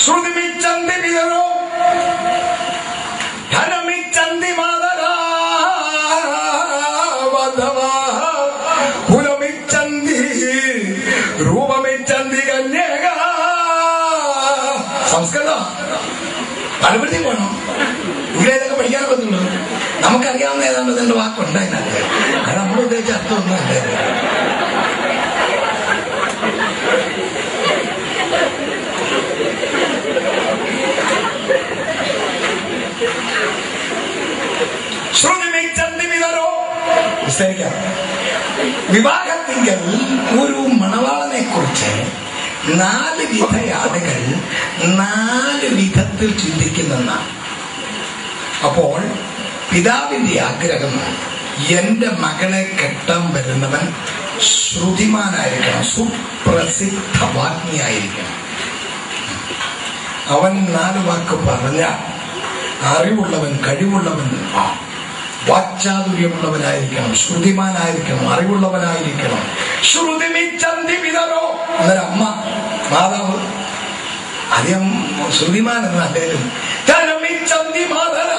ശ്രുതിമിച്ചന്തി വിതരോ ധനമിച്ചന്തി മാതരാ മാധവാ കുലമിച്ചന്തി രൂപമിച്ചന്തി കന്യക സംസ്കൃതം. പലപ്പെടുത്തി പോകണം ഇവിടെ ഇതൊക്കെ പഠിക്കാൻ പറ്റുള്ളൂ നമുക്കറിയാവുന്ന ഏതാണ്ട് ഇതിന്റെ വാക്കുണ്ട് അത് നമ്മൾ ഉദ്ദേശിച്ച അർത്ഥമൊന്നും അല്ല ശ്രുതിമിച്ചന്തി വിതരോ വിസ്തരിക്കാം വിവാഹത്തിങ്കൽ ഒരു മണവാളനെ കുറിച്ച് നാല് വിധ ആളുകൾ നാല് വിധത്തിൽ ചിന്തിക്കുന്നെന്നാണ് അപ്പോൾ പിതാവിന്റെ ആഗ്രഹം എന്റെ മകളെ കെട്ടാൻ വരുന്നവൻ ശ്രുതിമാനായിരിക്കണം സുപ്രസിദ്ധ വാഗ്നിയായിരിക്കണം അവൻ നാല് വാക്ക് പറഞ്ഞ അറിവുള്ളവൻ കഴിവുള്ളവൻ ആ. വാക്ചാതുര്യമുള്ളവനായിരിക്കണം ശ്രുതിമാനായിരിക്കണം അറിവുള്ളവനായിരിക്കണം. ശ്രുതിമിച്ചന്തി വിതരോ? എന്നൊരമ്മ മാതാവ് അദ്ദേഹം ശ്രുതിമാൻ എന്ന അദ്ദേഹം ധനമിച്ചന്തി മാതര.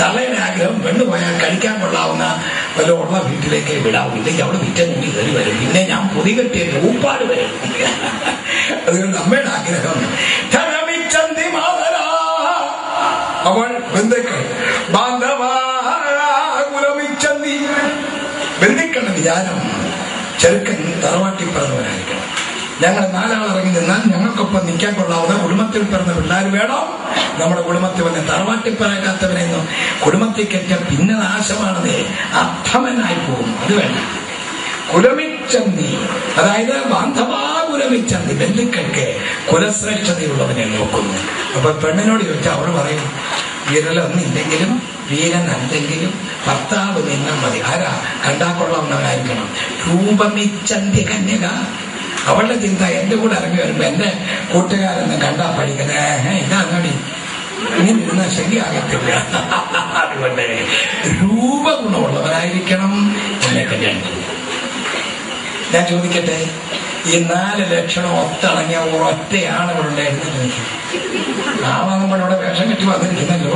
തള്ളയുടെ ആഗ്രഹം പെണ്ണുപോയാൽ കഴിക്കാൻ കൊള്ളാവുന്ന വല്ല ഉള്ള വീട്ടിലേക്ക് വിടാവും. ഇല്ലെങ്കിൽ അവിടെ വിറ്റഞ്ഞി കയറി വരും. പിന്നെ ഞാൻ പൊതി കെട്ടിയ ഊപ്പാട് വരും. അതുകൊണ്ട് അമ്മയുടെ ആഗ്രഹം ധനമിച്ചന്തി മാതര. അവൾ ബന്ധുക്കൾ ബാന്ധവാകുലമിച്ചന്തി ബന്ധുക്കളുടെ വിചാരം ചെറുക്കൻ തറവാട്ടി പിറന്നവരായിരിക്കണം ഞങ്ങൾ നാലാൾ ഇറങ്ങി നിന്നാൽ ഞങ്ങൾക്കൊപ്പം നിൽക്കാൻ കൊള്ളാവുന്ന കുടുംബത്തിൽ പിറന്ന പിള്ളേർ വേണം. നമ്മുടെ കുടുംബത്തിൽ വന്ന് തറവാട്ടി പറയാത്തവനെന്നും കുടുംബത്തിൽ കയറ്റാൻ പിന്നെ നാശമാണെന്നേ അർത്ഥമനായി പോകും. അത് വേണ്ട. കുലമിച്ചന്തി അതായത് ബാന്ധവാകുലമിച്ചന്തി ബന്ധുക്കൾക്ക് കുലശ്രേഷ്ഠതയുള്ളവനെ നോക്കുന്നു. അപ്പൊ പെണ്ണിനോട് ചോദിച്ചാൽ അവർ പറയും വിരലൊന്നില്ലെങ്കിലും വീരൻ അല്ലെങ്കിലും ഭർത്താവ് നിന്നാൽ മതി. ആരാ? കണ്ടാ കൊള്ളാവുന്നവനായിരിക്കണം രൂപമിച്ചന്തി കന്യക. അവളുടെ ചിന്ത എന്റെ കൂടെ ഇറങ്ങി വരുമ്പോ എന്റെ കൂട്ടുകാരെന്ന് കണ്ടാ പഠിക്കണേ. എന്നാ അങ്ങടി? ഇങ്ങനെ ഇരുന്നാൽ ശരിയാകത്തില്ല. അതുകൊണ്ട് രൂപഗുണമുള്ളവരായിരിക്കണം എന്നെ കല്യാണം ഞാൻ ചോദിക്കട്ടെ? ഈ നാല് ലക്ഷണം ഒത്തിണങ്ങിയ ഒറ്റയാണ് ഇവിടെ ഉണ്ടായിരുന്നത് നാളെ ഇവിടെ വേഷം കെട്ടി വന്നിരിക്കുന്നല്ലോ.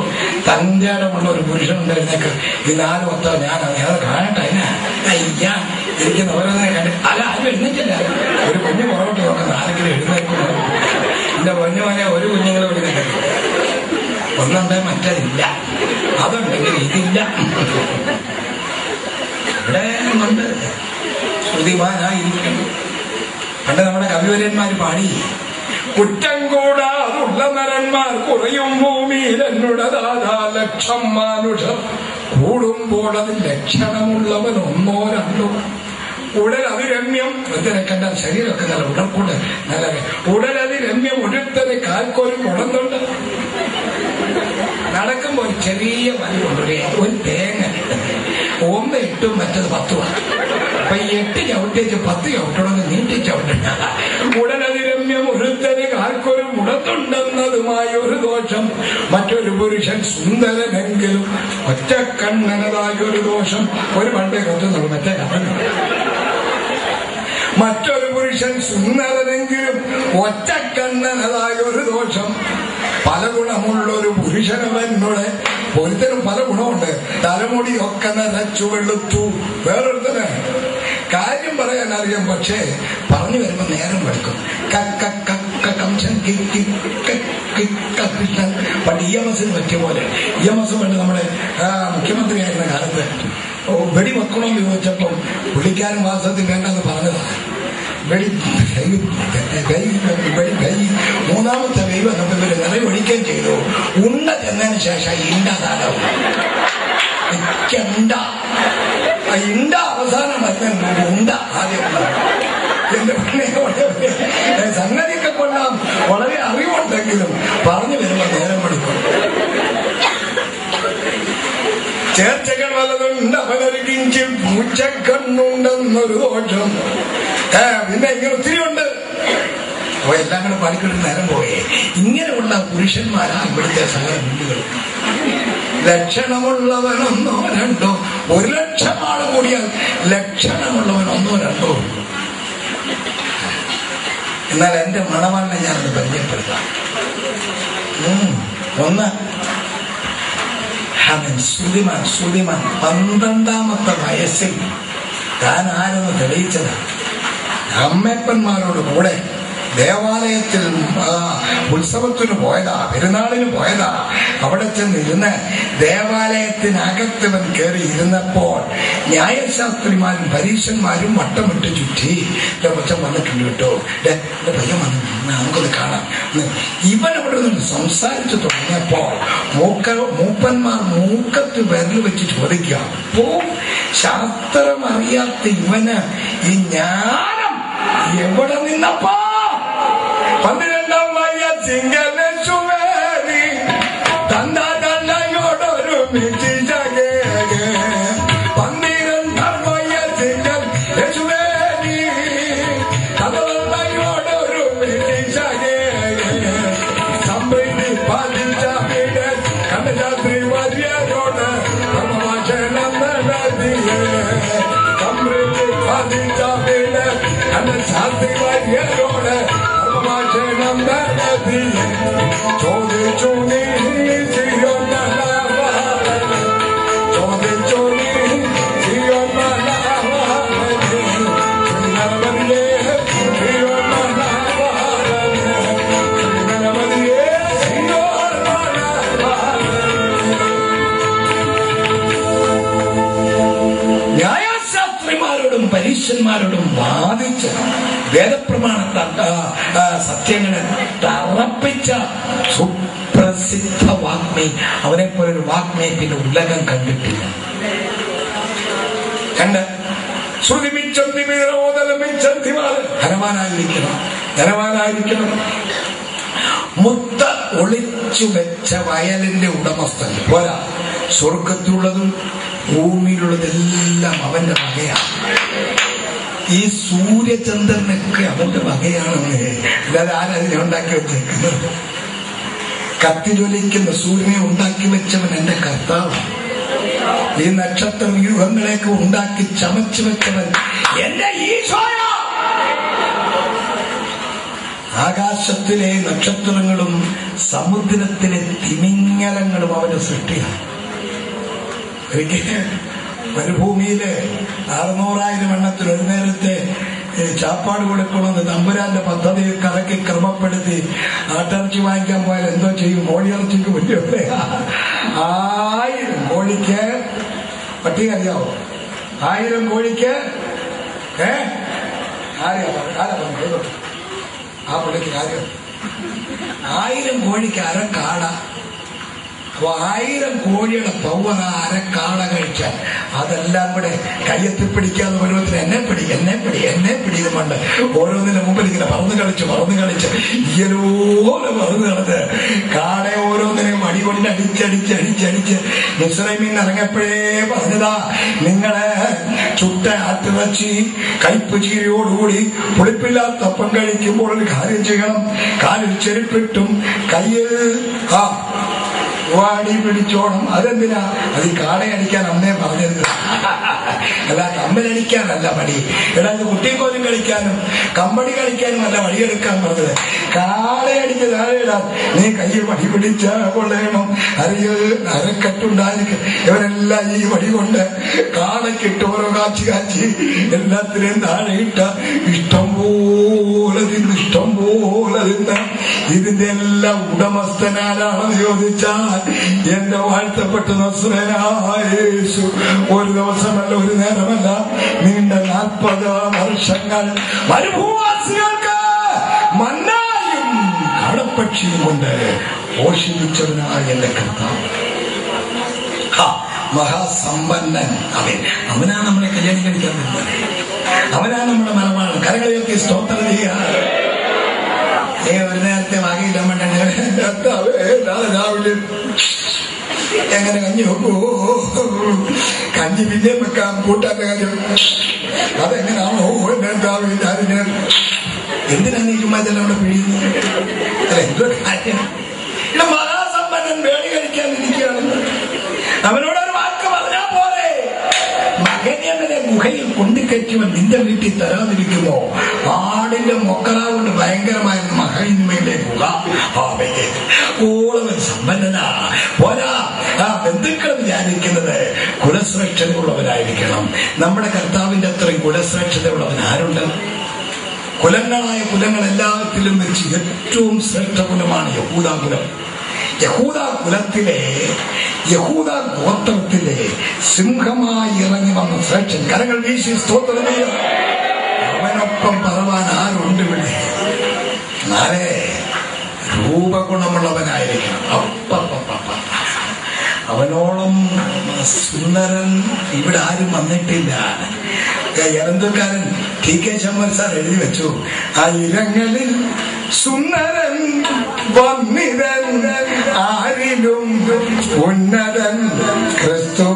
ഇടമുള്ള ഒരു പുരുഷൻ ഉണ്ടായിരുന്നേക്ക്. ഈ നാല് ഒത്ത ഞാൻ അത് കാണട്ടെ അയ്യാ ഇരിക്കുന്ന ഓരോന്നെ കണ്ട് അല്ല അത് എഴുന്നേറ്റില്ല. ഒരു കുഞ്ഞു പുറകോട്ട് നോക്കുന്ന ആരെങ്കിലും എഴുന്നേക്കുന്നു എന്റെ പൊന്നു മോനെ ഒരു കുഞ്ഞുങ്ങൾ എഴുന്നേക്കട്ടെ ഒന്നുണ്ട് മറ്റതില്ല. അതുണ്ടെങ്കിൽ ഇതില്ല. ഇവിടെ ഉണ്ട് ശ്രുതിമാനായിരിക്കണം പണ്ട് നമ്മുടെ കവിവര്യന്മാർ പാടി. കുറ്റം കൂടാതുള്ള നരന്മാർ കുറയും ഭൂമിയിൽ എന്നോട് ദാദാ ലക്ഷം മാനുഷർ കൂടുമ്പോൾ അത് ലക്ഷണമുള്ളവൻ ഒന്നോ രണ്ടോ ഉടലതിരമ്യം ഒരുത്തനെ കണ്ട ശരീരമൊക്കെ നല്ല ഉടൽക്കൂട് നല്ല ഉടലതിരമ്യം ഒരുത്തനെ കാൽക്കോൽ കുടന്നുണ്ട് നടക്കുമ്പോൾ ഒരു ചെറിയ ഒരു ഒരു തേങ്ങ. ഒന്ന് എട്ടും മറ്റത് പത്തുമാണ്. അപ്പൊ ഈ എട്ട് ചവിട്ടേക്ക് പത്ത് ചവിട്ടണമെന്ന് നീട്ടി ചവിട്ടണ്ട ഉടനതിരമ്യ മുടത്തുണ്ടെന്നതുമായ ഒരു ദോഷം. മറ്റൊരു പുരുഷൻ സുന്ദരനെങ്കിലും ഒറ്റക്കണ്ണനതായ ഒരു ദോഷം. ഒരു പണ്ടേ കൊത്തുന്നുള്ളൂ മറ്റേ കാരണം മറ്റൊരു പുരുഷൻ സുന്ദരനെങ്കിലും ഒറ്റക്കണ്ണനതായ ഒരു ദോഷം. പല ഗുണമുള്ള ഒരു പുരുഷനവനോട് ഒരുത്തരും പല ഗുണമുണ്ട്. തലമുടിയൊക്കെ നരച്ചു വെളുത്തു വേറൊരുത്തന് കാര്യം പറയാൻ അറിയാം പക്ഷേ പറഞ്ഞു വരുമ്പോ നേരം കൃഷ്ണൻ പണ്ട് ഇ എം എസിന് പറ്റിയ പോലെ. ഇ എം എസ് പണ്ട് നമ്മുടെ മുഖ്യമന്ത്രിയായിരുന്ന കാലത്ത് വെടി വെക്കണമെന്ന് ചോദിച്ചപ്പം പുള്ളിക്കാരൻ വാസത്തിൽ വേണ്ടെന്ന് പറഞ്ഞതാണ് വെടി വെടി മൂന്നാമത്തെ വെയ് വന്നപ്പോ ഇവർ നിറയൊഴിക്കുകയും ചെയ്തു. ഉണ്ട ചെന്നതിന് ശേഷം ഇണ്ട കാലവും ഇണ്ട ഇണ്ട അവസാനം ഉണ്ട ആദ്യം സംഗതിയൊക്കെ കൊള്ളാം. വളരെ അറിവുണ്ടെങ്കിലും പറഞ്ഞു വരുമ്പോ നേരം എടുക്കും ചേർച്ചകൾ വല്ലതുണ്ട് കിഞ്ചിൽ പൂച്ചക്കണ്ണുണ്ടെന്നൊരു ദോഷം പിന്നെ ഇങ്ങനെ ഒത്തിരി ഉണ്ട്. അപ്പൊ എല്ലാം കൂടെ പണിക്കെടുത്ത് നേരം പോയേ. ഇങ്ങനെയുള്ള പുരുഷന്മാരാ ഇവിടുത്തെ സകല ബില്ലുകൾ ലക്ഷണമുള്ളവനൊന്നോ രണ്ടോ ഒരു ലക്ഷം ആൾ കൂടിയാൽ ലക്ഷണമുള്ളവൻ ഒന്നോ രണ്ടോ എന്നാൽ എന്റെ മണവാളിനെ ഞാനത് പരിചയപ്പെടുത്താം. ഒന്ന് അവൻ സുലിമാൻ പന്ത്രണ്ടാമത്തെ വയസ്സിൽ താൻ ആരെന്ന് തെളിയിച്ചതാണ് അമ്മയപ്പന്മാരോട് കൂടെ ദേവാലയത്തിൽ ഉത്സവത്തിന് പോയതാ പെരുന്നാളിന് പോയതാ. അവിടെ ചെന്നിരുന്ന് ദേവാലയത്തിനകത്തവൻ കയറി ഇരുന്നപ്പോൾ ന്യായശാസ്ത്രിമാരും പരീക്ഷന്മാരും വട്ടമിട്ട് ചുറ്റി കൊച്ചം വന്നിട്ടുണ്ട് കേട്ടോ. എന്റെ പയ്യൻ വന്നു നമുക്കത് കാണാം. ഇവൻ അവിടെ നിന്ന് സംസാരിച്ചു തുടങ്ങിയപ്പോൾ മൂക്ക മൂപ്പന്മാർ മൂക്കത്ത് വിരൽ വെച്ച് ചോദിക്കുക അപ്പോ ശാസ്ത്രം അറിയാത്ത ഇവന് ഈ ജ്ഞാനം എവിടെ നിന്നപ്പാ? பன்னிரெண்டாம் வாய சிங்கல சுவேரி தந்தா தந்தையோடொரு மிச்சி ஜகே பன்னிரெண்டாம் வாய சிங்கல் சுவேரி தந்தையோடொரு மிச்சி ஜகே சம்பைனி பாதிச்சாவிட கண்ணஜாத்ரி வாரியரோட கண்ணவாச்சே நந்தனதியே சம்பைனி பாதிச்சாவிட கண்ணஜாத்ரி வாரிய ന്യായശാസ്ത്രിമാരോടും പരീക്ഷന്മാരോടും വാദിച്ച് വേദപ്രമാണ സത്യങ്ങളെ തറപ്പിച്ച സുപ്രസിദ്ധ വാഗ്മി. അവനെ പോലെ ഒരു വാഗ്മിയെ പിന്നെ ഉള്ളകം കണ്ടിട്ടില്ല. കണ്ട്? ധനവാനായിരിക്കണം. മുത്ത ഒളിച്ചു വെച്ച വയലിന്റെ ഉടമസ്ഥൻ. പോരാ. സ്വർഗത്തിലുള്ളതും ഭൂമിയിലുള്ളതെല്ലാം അവന്റെ വകയാണ് ഈ സൂര്യചന്ദ്രനൊക്കെ അവന്റെ വകയാണെന്ന് അല്ലാതെ ആരതിനെ ഉണ്ടാക്കി വെച്ചേക്കുന്നത്? കത്തിജ്വലിക്കുന്ന സൂര്യനെ ഉണ്ടാക്കി വെച്ചവൻ എന്റെ കർത്താവ്. ഈ നക്ഷത്ര വ്യൂഹങ്ങളെയൊക്കെ ഉണ്ടാക്കി ചമച്ചു വെച്ചവൻ എന്റെ ആകാശത്തിലെ നക്ഷത്രങ്ങളും സമുദ്രത്തിലെ തിമിങ്ങലങ്ങളും അവന്റെ സൃഷ്ടിയാണ്. മരുഭൂമിയിൽ അറുന്നൂറായിരം എണ്ണത്തിൽ ഒരു നേരത്തെ ചാപ്പാട് കൊടുക്കണമെന്ന് തമ്പുരാന്റെ പദ്ധതി കറക്കി ക്രമപ്പെടുത്തി ആട്ടിറച്ചി വാങ്ങിക്കാൻ പോയാൽ എന്തോ ചെയ്യും? കോഴിയിറച്ചിക്ക് വലിയ ആയിരം കോഴിക്ക് പട്ടിക അറിയാവോ? ആയിരം കോഴിക്ക് ഏ? ആരെയാ? ആരാ പറഞ്ഞത്? ആ പുള്ളിക്ക് കാര്യം. ആയിരം കോഴിക്ക് അര കാട. ആയിരം കോഴിയുടെ പൗവ അര കാട കഴിച്ചാൽ അതെല്ലാം കൂടെ കയ്യെത്തി പിടിക്കാതെ പരുവത്തിന് എന്നെ പിടി എന്നെ പിടി എന്നെ പിടിയത് കൊണ്ട് ഓരോന്നിന്റെ മുമ്പിൽ ഇങ്ങനെ പറന്ന് കളിച്ച് പറന്ന് കളിച്ച് ഇയലോലെ പറന്ന് കളഞ്ഞ് കാടെ ഓരോന്നിനെയും അടി കൊണ്ട് അടിച്ചടിച്ച് അടിച്ചടിച്ച് മിശ്രമിൽ ഇറങ്ങിയപ്പോഴേ പറഞ്ഞതാ നിങ്ങളെ ചുട്ട ആട്ടിറച്ചി കയ്പ് ചീരയോടുകൂടി പുളിപ്പില്ലാത്തപ്പം കഴിക്കുമ്പോൾ ഒരു കാര്യം ചെയ്യണം. കാലിൽ ചെരുപ്പിട്ടും കയ്യിൽ ആ വാടി പിടിച്ചോണം. അതെന്തിനാ? അത് ഈ കാടയടിക്കാൻ അമ്മയെ പറഞ്ഞിരുന്നു അല്ല കമ്പലടിക്കാനല്ല മടി. എടാ ഇത് കുട്ടിക്കോലും കളിക്കാനും കമ്പടി കളിക്കാനും അല്ല വടിയെടുക്കാൻ പറഞ്ഞത്. കാടയടിച്ച് താഴെയിടാൻ നീ കയ്യിൽ വടി പിടിച്ച കൊള്ളേണം. അറിയത് അരക്കെട്ടുണ്ടായിരിക്കും ഇവരെല്ലാം ഈ വടി കൊണ്ട് കാടക്കിട്ട് ഓരോ കാച്ചി കാച്ചി എല്ലാത്തിനെയും താഴെ ഇട്ട. ഇഷ്ടം പോലെ ഇഷ്ടം പോലെ ഇതിന്റെ എല്ലാം ഉടമസ്ഥനാരാണെന്ന് ചോദിച്ചാൽ എന്റെ വാഴ്ത്തപ്പെട്ട യേശു. ഒരു ദിവസമല്ല ഒരു നേരമല്ല. നീണ്ട നാൽപ്പത് വർഷങ്ങൾ മരുഭൂവാസികൾക്ക് മന്നായും കടപ്പക്ഷിയും കൊണ്ട് പോഷിപ്പിച്ചവനായ എന്റെ കർത്താവ്. മഹാസമ്പന്നൻ അവൻ. അവനാണ് നമ്മളെ കല്യാണം കഴിക്കാൻ വരുന്നത്. അവനാണ് നമ്മുടെ മലമാണ് കരകളിയൊക്കെ സ്തോത്രം ചെയ്യുക. ഒരു നേരത്തെ വാങ്ങിയില്ല കർത്താവേ രാവിലെ. എങ്ങനെ കഞ്ഞി ഓ കഞ്ഞി പിന്നെ വെക്കാം കൂട്ടാന്റെ കാര്യം. അതെങ്ങനെയാണോ എന്നെ ഞാനിങ്ങനെ എന്തിനാണ് ഈ ഇതെല്ലാം അവിടെ പിഴിയുന്നത്? അല്ല എന്തോ കാര്യം? മഹാസമ്പന്നൻ വേണി കഴിക്കാൻ ഇരിക്കുകയാണ്. അവനോടൊരു വാക്ക് പറഞ്ഞാ പോരെ മകനെ ഗുഹയിൽ കൊണ്ടുകയറ്റിവൻ നിന്റെ വീട്ടിൽ തരാതിരിക്കുമോ? ആടിന്റെ മൊക്കറാവുണ്ട് ഭയങ്കരമായിരുന്നു ആമേ ഓളവൻ സമ്പന്നനാ. പോരാ ആ ബന്ധുക്കൾ വിചാരിക്കുന്നത് കുലശ്രേഷ്ഠതയുള്ളവരായിരിക്കണം. നമ്മുടെ കർത്താവിന്റെ അത്രയും കുലശ്രേഷ്ഠതയുള്ളവൻ ആരുണ്ട്? കുലങ്ങളായ കുലങ്ങൾ എല്ലാത്തിലും വെച്ച് ഏറ്റവും ശ്രേഷ്ഠ കുലമാണ് യഹൂദാകുലം. യഹൂദ കുലത്തിലെ യഹൂദ ഗോത്രത്തിലെ സിംഹമായി ഇറങ്ങി വന്ന. ശ്രേഷ്ഠൻ കരങ്ങൾ വീശി സ്തോത്രം. അവനൊപ്പം പറവാൻ ആരുണ്ട് ഇവിടെ? നാളെ രൂപഗുണമുള്ളവനായിരിക്കണം. അപ്പപ്പപ്പ അവനോളം സുന്ദരൻ ഇവിടെ ആരും വന്നിട്ടില്ല. എറന്തുക്കാരൻ ടി കെ ശമ്പൻ സാർ എഴുതി വെച്ചു. ആ ഇരങ്ങളിൽ സുന്ദരൻ വന്നിരൻ. ആരിലും ഉന്നതൻ ക്രിസ്തുവ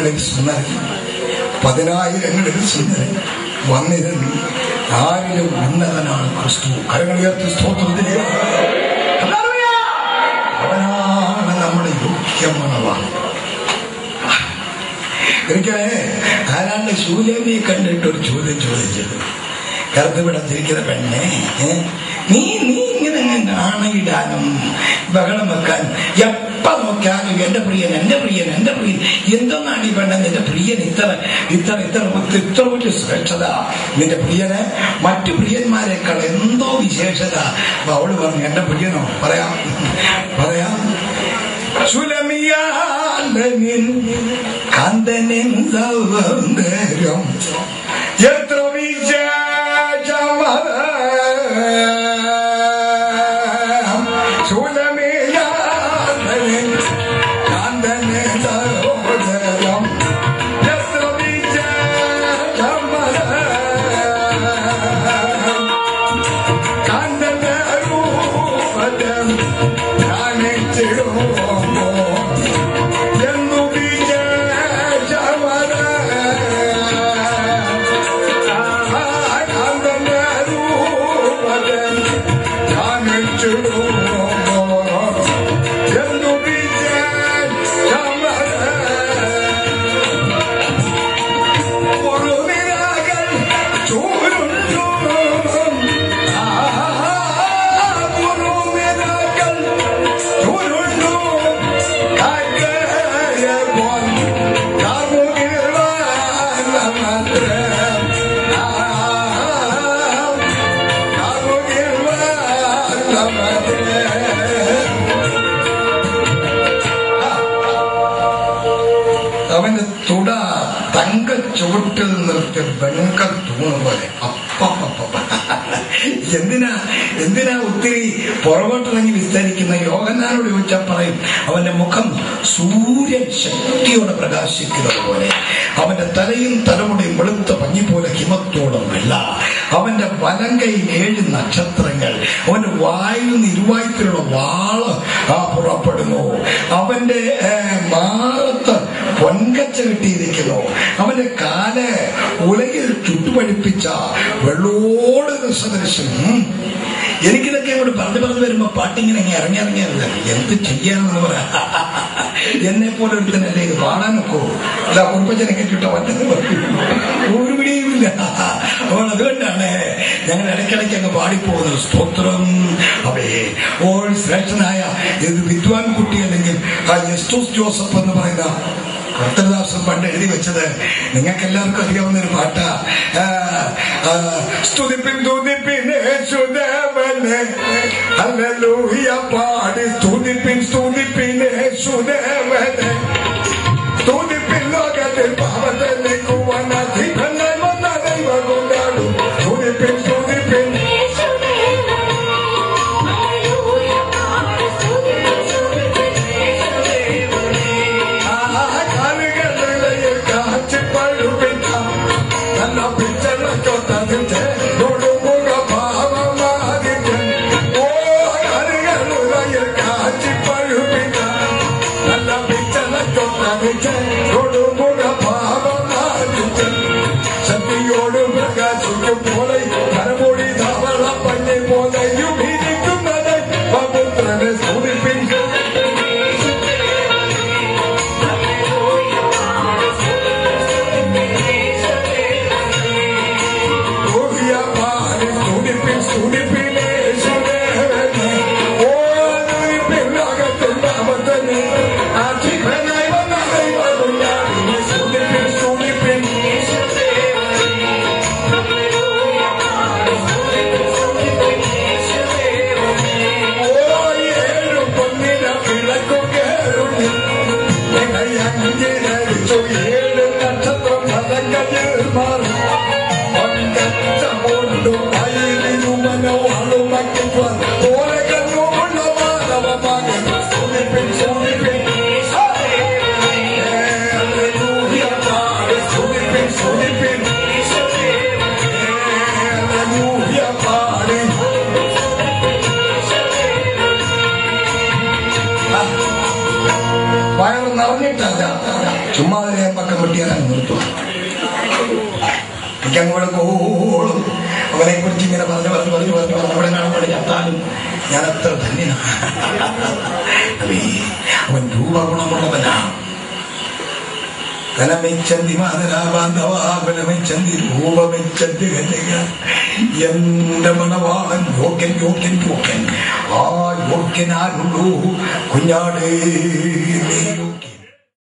ആയിരങ്ങളിൽ സുന്ദരൻ. പതിനായിരങ്ങളിൽ സുന്ദരൻ. വന്നിരുന്നു ആരിലും ഉന്നതനാണ് ക്രിസ്തു. കരങ്ങളുയർത്തി സ്തോത്രം ഹല്ലേലൂയ! അവനാണ് നമ്മുടെ യോഗ്യമണവാൻ ഒരിക്കലേ ആരാണ്ട് കണ്ടിട്ട് ഒരു ചോദ്യം ചോദിച്ചത്. കറുത്തുവിടത്തിരിക്കുന്ന പെണ്ണെ നീ നീ ഇങ്ങനെ നാണയിടാനും ബഹളം വെക്കാൻ എപ്പ നോക്കിയാലും എന്റെ പ്രിയൻ എന്റെ പ്രിയൻ എന്റെ പ്രിയൻ. എന്തൊന്നാണ് ഈ പെണ്ണ? നിന്റെ പ്രിയൻ ഇത്ര ഇത്ര ഇത്ര ഇത്ര വലിയ സുരക്ഷത നിന്റെ പ്രിയന് മറ്റു പ്രിയന്മാരെക്കാൾ എന്തോ വിശേഷത. അപ്പൊ അവൾ പറഞ്ഞു എന്റെ പ്രിയനോ പറയാം പറയാം. സുലമിയാണ്ടനിൻ കാന്തനിൻ സൗന്ദര്യം എത്ര വിശേഷമത ചുവട്ടിൽ നിർത്തിയ വെങ്ക തൂണ് പോലെ. എന്തിനാ എന്തിനാ ഒത്തിരി പുറകോട്ടിറങ്ങി വിസ്തരിക്കുന്ന യോഹന്നാനോട് ചോദിച്ചാൽ പറയും അവന്റെ മുഖം സൂര്യൻ ശക്തിയോടെ പ്രകാശിക്കുന്നത് പോലെ. അവന്റെ തലയും തലമുടയും വെളുത്ത പഞ്ഞി പോലെ ഹിമത്തോളം വെള്ള. അവന്റെ വലങ്കയിൽ ഏഴ് നക്ഷത്രങ്ങൾ. അവന്റെ വായിൽ നിന്ന് ഇരുവായത്തിലുള്ള വാൾ ആ പുറപ്പെടുന്നു. അവന്റെ പൊൻകച്ച കെട്ടിയിരിക്കുന്നു. അവന്റെ കാൽ ഉലകിൽ ചുട്ടുപഴിപ്പിച്ച വെള്ളോട് സദൃശം എനിക്കിതൊക്കെ അങ്ങോട്ട് പറഞ്ഞു പറഞ്ഞു വരുമ്പോ പാട്ടിങ്ങനെ അങ്ങ് ഇറങ്ങി ഇറങ്ങി. എന്ത് ചെയ്യാനെന്ന് പറയാ. എന്നെ പോലെ ഒരുത്തനല്ലേ ഇത് പാടാനൊക്കോ അല്ല കുറുപ്പച്ചനെ കിട്ടാൻ പറ്റുന്ന ഒരു പിടിയുമില്ല അപ്പോൾ അതുകൊണ്ടാണ് ഞങ്ങൾ ഇടയ്ക്കിടയ്ക്ക് അങ്ങ് പാടിപ്പോകുന്നത് സ്തോത്രം. അവേ ഓൾ ശ്രേഷ്ഠനായ ഇത് വിദ്വാൻ കുട്ടി അല്ലെങ്കിൽ ആ എസ്റ്റോസ് ജോസഫ് എന്ന് പറയുന്ന ഭക്തദാസം പണ്ട് എഴുതി വെച്ചത്. നിങ്ങൾക്ക് എല്ലാവർക്കും അറിയാവുന്ന ഒരു പാട്ടാ. സ്തുതിപ്പിൻ യേശുദേവനെ. ഹല്ലേലൂയ പാടി. സ്തുതിപ്പിൻ സ്തുതിപ്പിൻ യേശുദേവനെ. സ്തുതിപ്പിൻ ലോകത്തിൽ പാപത്തെ നീക്കുവാൻ വയറ് നിറഞ്ഞിട്ടല്ല ചുമ്മാ അതിനെ പക്കം വെട്ടിയാൽ നിർത്തും. എനിക്ക് അങ്ങോട്ട് കോളും അവനെ കുറിച്ച് ഇങ്ങനെ പറഞ്ഞു പറഞ്ഞു പറഞ്ഞു പറഞ്ഞു പറഞ്ഞു അവിടെ കാണുമ്പോൾ ചത്താലും ഞാൻ അത്ര ധന്യനാണ് അവൻ അവൻ രൂപഗുണമുള്ളവനാ ധനമെച്ചന്തി മാതരാബാന്ധവാകുലമെച്ചന്തി രൂപമെച്ചന്തി എന്റെ മണവാളൻ യോഗ്യൻ യോഗ്യൻ യോഗ്യൻ. ആ യോഗ്യനാരുള്ളൂ കുഞ്ഞാടേ